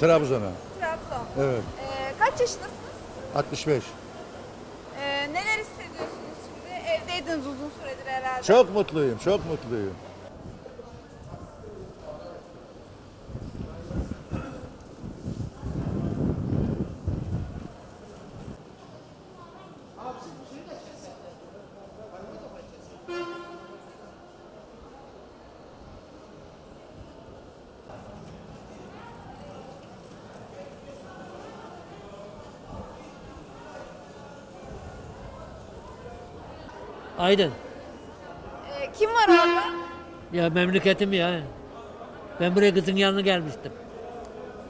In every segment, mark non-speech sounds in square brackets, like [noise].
Trabzon'a. Trabzon. Evet. Ee, kaç yaşındasınız? 65. Ee, neler hissediyorsunuz şimdi? Evdeydiniz uzun süredir herhalde. Çok mutluyum, çok mutluyum. Aydın. Ee, kim var orada? Ya memleketim ya. Ben buraya kızın yanına gelmiştim.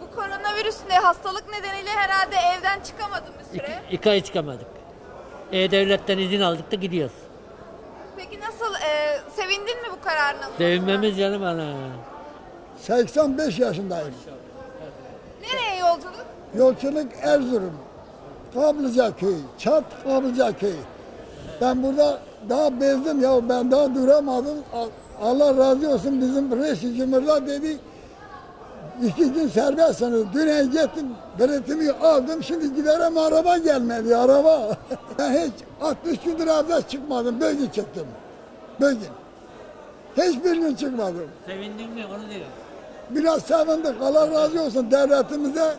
Bu koronavirüs ne hastalık nedeniyle herhalde evden çıkamadın bir İki, süre. iki ay çıkamadık. E-Devlet'ten izin aldık da gidiyoruz. Peki nasıl? e, sevindin mi bu kararın alınmasına? Sevinmemiz canım ana. 85 yaşındayım. Nereye yolculuk? Yolculuk Erzurum. Kablıca köyü. Çat Kablıca köyü. Ben burada daha bezdim ya ben daha duramadım. Allah razı olsun bizim cumhurda dedi iki gün serbestsiniz. Dün gittim biletimi aldım şimdi giderim araba gelmedi araba. [laughs] ben hiç 60 gündür evden çıkmadım. Bugün çıktım. Bugün. Hiçbir gün çıkmadım. Sevindin mi onu diyor. Biraz sevindik. Allah razı olsun devletimize.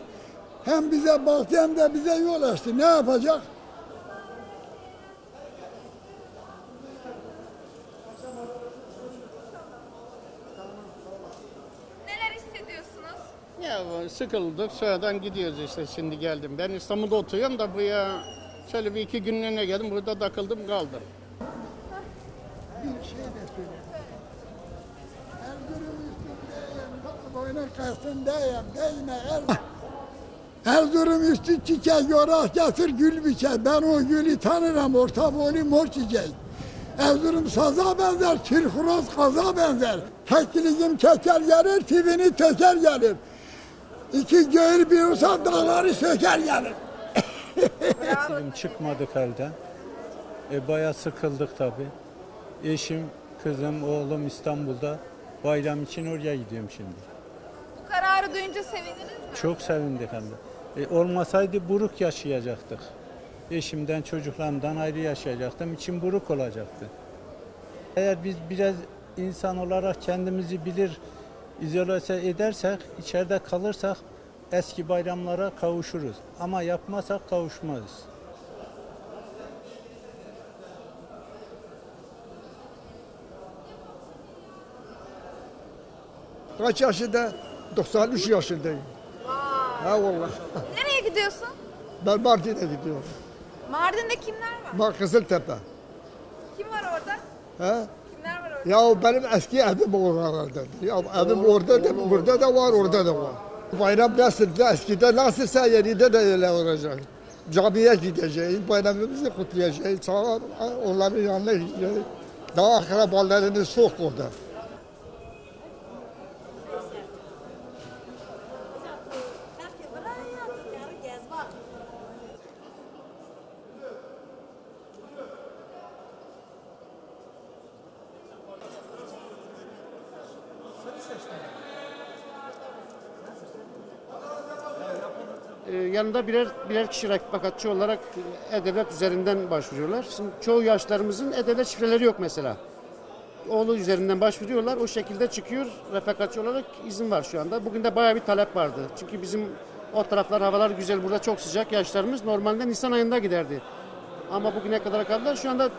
Hem bize baktı hem de bize yol açtı. Ne yapacak? Neler hissediyorsunuz? Sıkıldık sonradan gidiyoruz işte şimdi geldim. Ben İstanbul'da oturuyorum da buraya şöyle bir iki günlüğüne geldim burada takıldım kaldım. Bir şey de söyleyeyim. Erzurum üstünde boyuna kalsın diyeyim. Değme er. Erzurum üstü çiçek yorak getir gül biçer. Ben o gülü tanırım orta boylu mor çiçek. Erzurum saza benzer, kirhuroz kaza benzer. Kekliğim keker gelir, tivini töker gelir. İki göğür bir olsa dağları söker gelir. Bugün çıkmadık elden. E, bayağı sıkıldık tabi. Eşim, kızım, oğlum İstanbul'da. Bayram için oraya gidiyorum şimdi. Bu kararı duyunca sevindiniz mi? Çok sevindik hem de. E, olmasaydı buruk yaşayacaktık. Eşimden, çocuklarımdan ayrı yaşayacaktım. İçim buruk olacaktı. Eğer biz biraz insan olarak kendimizi bilir, izolase edersek, içeride kalırsak eski bayramlara kavuşuruz. Ama yapmazsak kavuşmayız. Kaç yaşında? 93 yaşındayım. Ha vallahi. [laughs] Nereye gidiyorsun? Ben Mardin'e gidiyorum. Mardin'de kimler var? Bak Kızıltepe. Kim var orada? Ha? Ya benim eski evim oralardadır. Ya evim orada da, burada da var, orada da var. Bayram nasıl, eskiden nasılsa yerinde de öyle olacak. Camiye gideceğiz, bayramımızı kutlayacağız. Sağ onların yanına gideceğiz. Daha akrabalarını sok orada. Yanında birer birer kişi refakatçi olarak E-Devlet üzerinden başvuruyorlar. Şimdi çoğu yaşlarımızın E-Devlet şifreleri yok mesela. Oğlu üzerinden başvuruyorlar. O şekilde çıkıyor. Refakatçi olarak izin var şu anda. Bugün de bayağı bir talep vardı. Çünkü bizim o taraflar havalar güzel. Burada çok sıcak. Yaşlarımız normalde Nisan ayında giderdi. Ama bugüne kadar kaldılar. Şu anda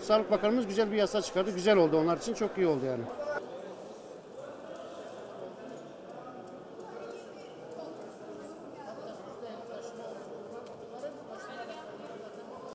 Sağlık Bakanımız güzel bir yasa çıkardı. Güzel oldu onlar için. Çok iyi oldu yani.